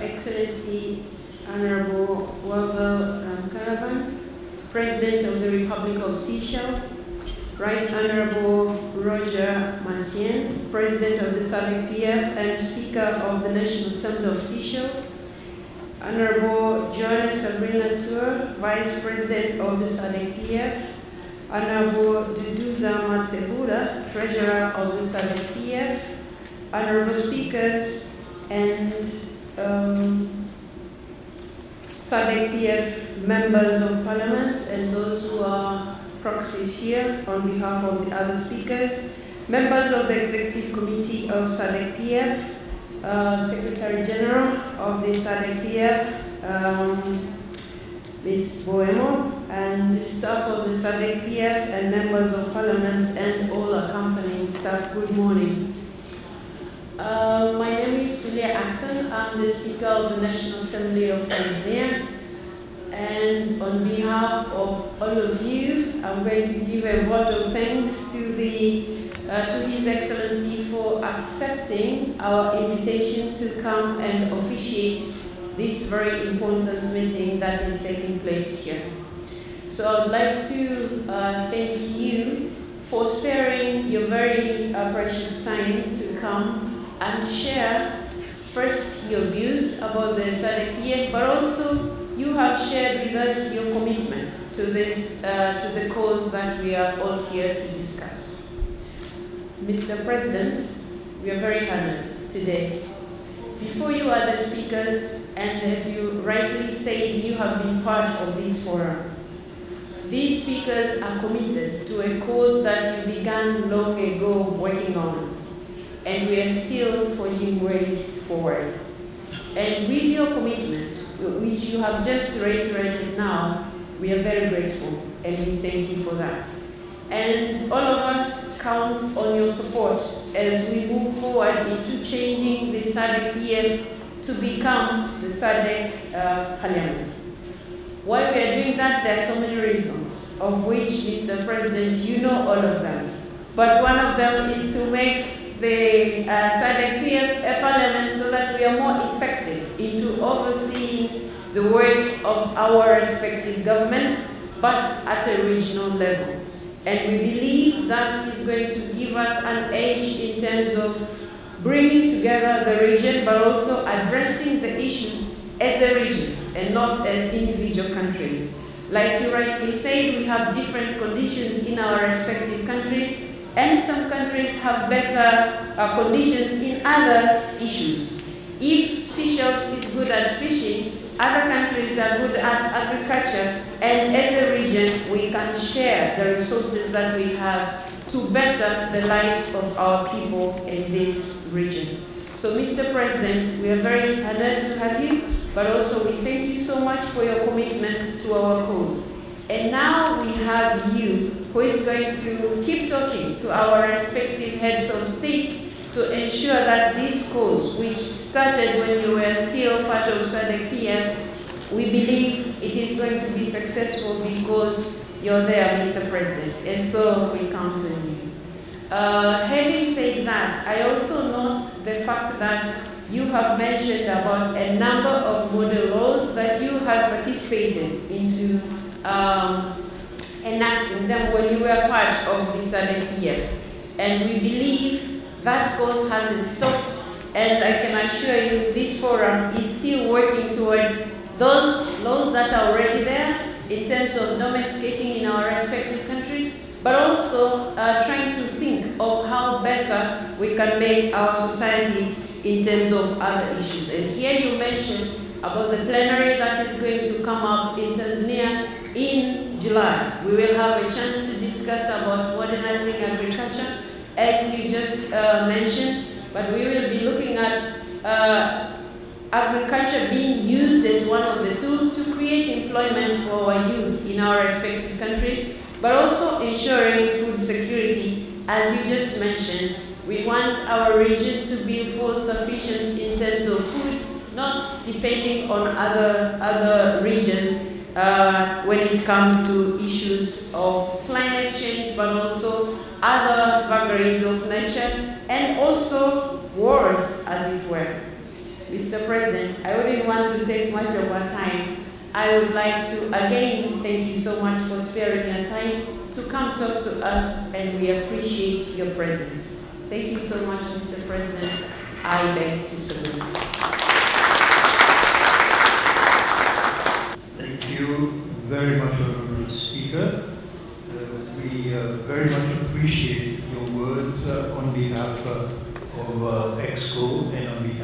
Excellency Honorable Wavel um, Ramkalawan, President of the Republic of Seychelles, Right Honorable Roger Mancienne, President of the SADC PF and Speaker of the National Assembly of Seychelles, Honorable Joanna Sabrina Tour, Vice President of the SADC PF, Honorable Duduza Matsebula, Treasurer of the SADC PF, Honorable Speakers and um, PF members of Parliament and those who are proxies here on behalf of the other speakers, members of the Executive Committee of SADC PF, uh, Secretary General of the SADC PF, um, Ms. Boemo, and staff of the SADC PF and members of Parliament and all accompanying staff, good morning. Uh, my name Ackson. I'm the Speaker of the National Assembly of Tanzania. And on behalf of all of you, I'm going to give a vote of thanks to, the, uh, to His Excellency for accepting our invitation to come and officiate this very important meeting that is taking place here. So I'd like to uh, thank you for sparing your very uh, precious time to come and share first your views about the SADC PF, but also you have shared with us your commitment to this, uh, to the cause that we are all here to discuss. Mr. President, we are very honored today. Before you are the speakers, and as you rightly said, you have been part of this forum. These speakers are committed to a cause that you began long ago working on, and we are still forging ways forward. And with your commitment, which you have just reiterated now, we are very grateful and we thank you for that. And all of us count on your support as we move forward into changing the SADC PF to become the SADC uh, Parliament. Why we are doing that, there are so many reasons, of which, Mr. President, you know all of them. But one of them is to make the uh, SADC parliament so that we are more effective into overseeing the work of our respective governments, but at a regional level. And we believe that is going to give us an edge in terms of bringing together the region, but also addressing the issues as a region and not as individual countries. Like you rightly said, we have different conditions in our respective countries, and some countries have better uh, conditions in other issues. If Seychelles is good at fishing, other countries are good at agriculture, and as a region, we can share the resources that we have to better the lives of our people in this region. So, Mr. President, we are very honored to have you, but also we thank you so much for your commitment to our cause. And now we have you who is going to keep talking to our respective heads of states to ensure that this cause, which started when you were still part of SADC PF, we believe it is going to be successful because you're there, Mr. President, and so we count on you. Uh, having said that, I also note the fact that you have mentioned about a number of model laws that you have participated into um, enacting them when you were part of the SADC PF. And we believe that cause hasn't stopped, and I can assure you this forum is still working towards those laws that are already there in terms of domesticating in our respective countries, but also uh, trying to think of how better we can make our societies in terms of other issues. And here you mentioned about the plenary that is going to come up in Tanzania in July. We will have a chance to discuss about modernizing agriculture as you just uh, mentioned, but we will be looking at uh, agriculture being used as one of the tools to create employment for our youth in our respective countries, but also ensuring food security. As you just mentioned, we want our region to be full sufficient in terms of food, not depending on other, other regions uh, when it comes to issues of climate change, but also other vagaries of nature, and also wars, as it were. Mr. President, I wouldn't want to take much of our time. I would like to again thank you so much for sparing your time to come talk to us, and we appreciate your presence. Thank you so much, Mr. President. I beg to salute. Thank you very much, Honorable Speaker. Uh, we uh, very much appreciate your words uh, on behalf uh, of uh, EXCO and on behalf